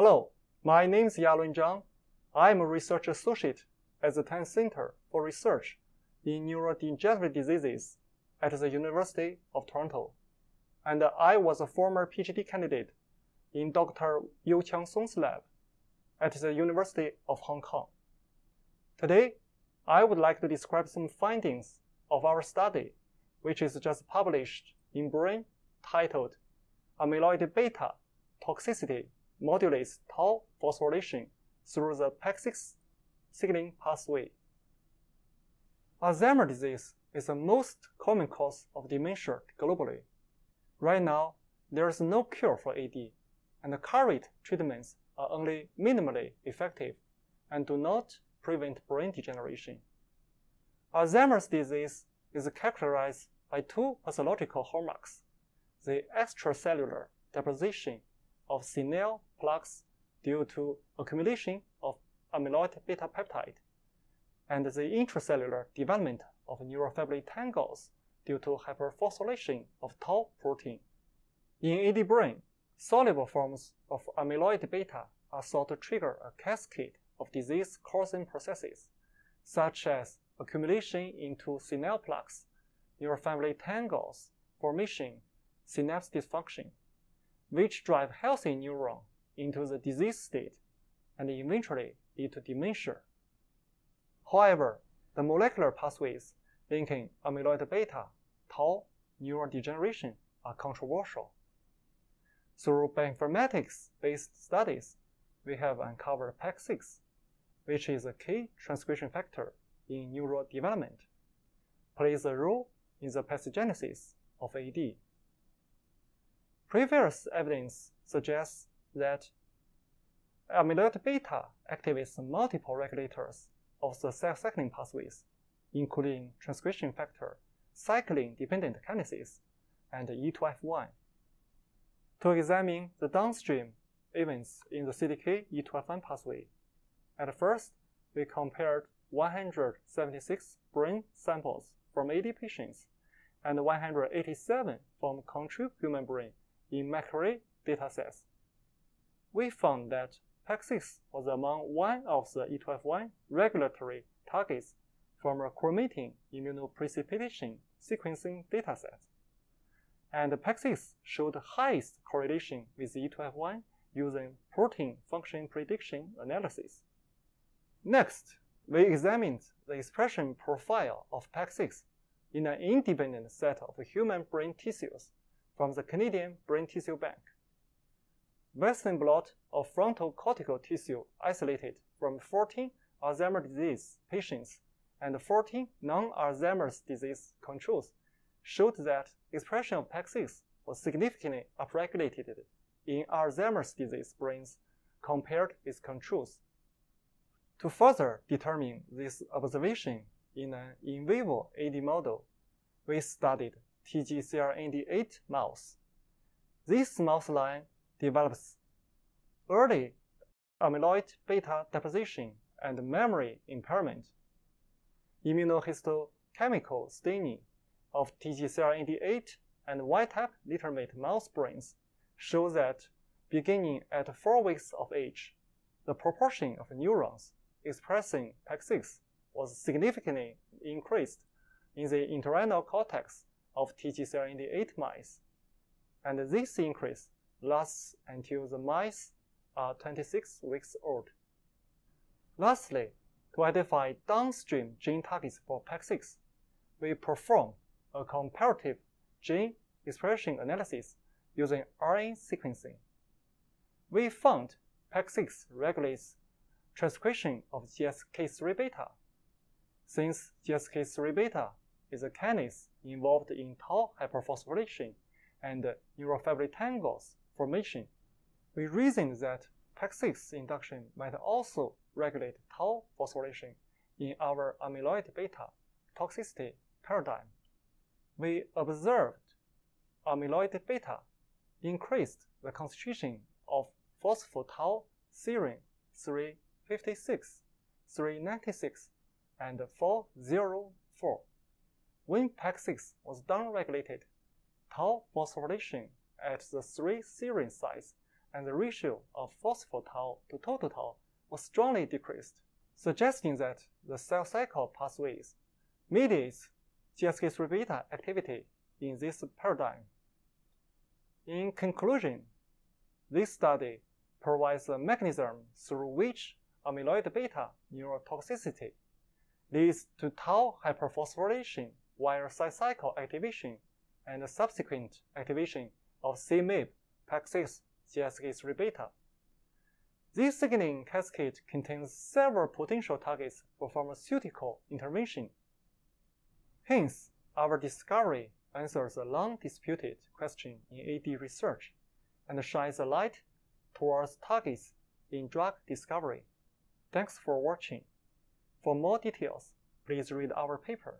Hello, my name is Yalun Zhang. I am a research associate at the Tanz Center for Research in Neurodegenerative Diseases at the University of Toronto, and I was a former PhD candidate in Dr. You Qiang Song's lab at the University of Hong Kong. Today, I would like to describe some findings of our study, which is just published in Brain, titled Amyloid Beta Toxicity Modulates Tau Phosphorylation through the PAX6 signaling pathway. Alzheimer's disease is the most common cause of dementia globally. Right now, there is no cure for AD, and the current treatments are only minimally effective and do not prevent brain degeneration. Alzheimer's disease is characterized by two pathological hallmarks, the extracellular deposition of senile plaques due to accumulation of amyloid beta peptide, and the intracellular development of neurofibrillary tangles due to hyperphosphorylation of tau protein. In AD brain, soluble forms of amyloid beta are thought to trigger a cascade of disease-causing processes, such as accumulation into senile plaques, neurofibrillary tangles, formation, synapse dysfunction, which drive healthy neuron into the disease state and eventually lead to dementia. However, the molecular pathways linking amyloid beta, tau, neurodegeneration are controversial. Through bioinformatics-based studies, we have uncovered PAX6, which is a key transcription factor in neural development, plays a role in the pathogenesis of AD. Previous evidence suggests that amyloid beta activates multiple regulators of the cell cycling pathways, including transcription factor, cyclin-dependent kinases, and E2F1. To examine the downstream events in the CDK E2F1 pathway, at first we compared 176 brain samples from AD patients and 187 from control human brain in microarray datasets. We found that PAX6 was among one of the E2F1 regulatory targets from a chromatin immunoprecipitation sequencing dataset. And PAX6 showed highest correlation with E2F1 using protein function prediction analysis. Next, we examined the expression profile of PAX6 in an independent set of human brain tissues from the Canadian Brain Tissue Bank. Western blot of frontal cortical tissue isolated from 14 Alzheimer's disease patients and 14 non-Alzheimer's disease controls showed that expression of PAX6 was significantly upregulated in Alzheimer's disease brains compared with controls. To further determine this observation in an in vivo AD model, we studied TgCRND8 mouse. This mouse line develops early amyloid beta deposition and memory impairment. Immunohistochemical staining of TgCRND8 and wild-type littermate mouse brains show that beginning at 4 weeks of age, the proportion of neurons expressing PAX6 was significantly increased in the entorhinal cortex of TgCRND8 mice, and this increase lasts until the mice are 26 weeks old. Lastly, to identify downstream gene targets for PAX6, we perform a comparative gene expression analysis using RNA sequencing. We found PAX6 regulates transcription of GSK3 beta. Since GSK3 beta is a kinase involved in tau hyperphosphorylation and neurofibrillary tangles formation, we reasoned that PAX6 induction might also regulate tau phosphorylation in our amyloid beta toxicity paradigm. We observed amyloid beta increased the concentration of phospho-tau serine 356, 396, and 404. When PAX6 was downregulated, tau phosphorylation at the three serine sites and the ratio of phospho-tau to total tau was strongly decreased, suggesting that the cell cycle pathways mediates GSK3 beta activity in this paradigm. In conclusion, this study provides a mechanism through which amyloid beta neurotoxicity leads to tau hyperphosphorylation via cell cycle activation and subsequent activation of CMAP PAX6 GSK3 beta. This signaling cascade contains several potential targets for pharmaceutical intervention. Hence, our discovery answers a long-disputed question in AD research and shines a light towards targets in drug discovery. Thanks for watching. For more details, please read our paper.